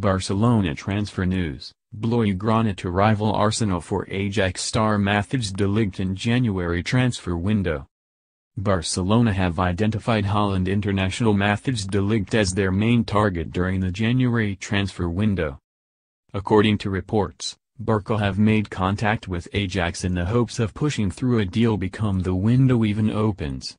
Barcelona transfer news, Blaugrana to rival Arsenal for Ajax star Matthijs de Ligt in January transfer window. Barcelona have identified Holland international Matthijs de Ligt as their main target during the January transfer window. According to reports, Barca have made contact with Ajax in the hopes of pushing through a deal become the window even opens.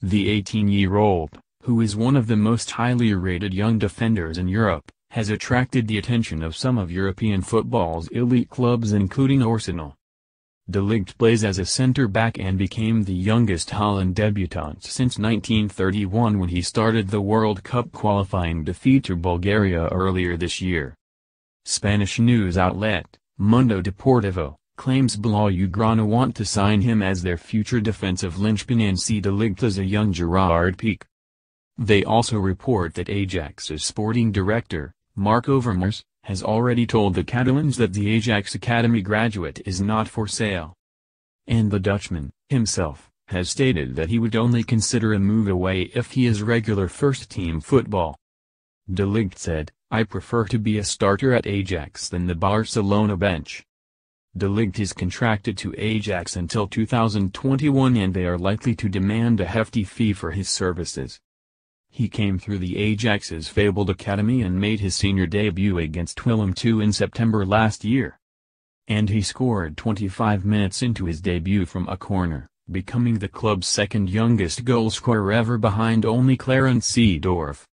The 18-year-old, who is one of the most highly rated young defenders in Europe, has attracted the attention of some of European football's elite clubs including Arsenal. De Ligt plays as a centre-back and became the youngest Holland debutant since 1931 when he started the World Cup qualifying defeat to Bulgaria earlier this year. Spanish news outlet, Mundo Deportivo, claims Blaugrana want to sign him as their future defensive linchpin and see De Ligt as a young Gerard Piqué. They also report that Ajax's sporting director, Marc Overmars, has already told the Catalans that the Ajax Academy graduate is not for sale. And the Dutchman, himself, has stated that he would only consider a move away if he is regular first-team football. De Ligt said, I prefer to be a starter at Ajax than the Barcelona bench. De Ligt is contracted to Ajax until 2021 and they are likely to demand a hefty fee for his services. He came through the Ajax's fabled academy and made his senior debut against Willem II in September last year. And he scored 25 minutes into his debut from a corner, becoming the club's second youngest goalscorer ever behind only Clarence Seedorf.